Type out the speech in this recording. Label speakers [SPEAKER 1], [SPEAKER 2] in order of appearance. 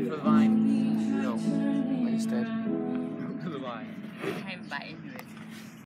[SPEAKER 1] going for the vine?
[SPEAKER 2] No. Instead.
[SPEAKER 1] For the vine.
[SPEAKER 3] Kein Wein.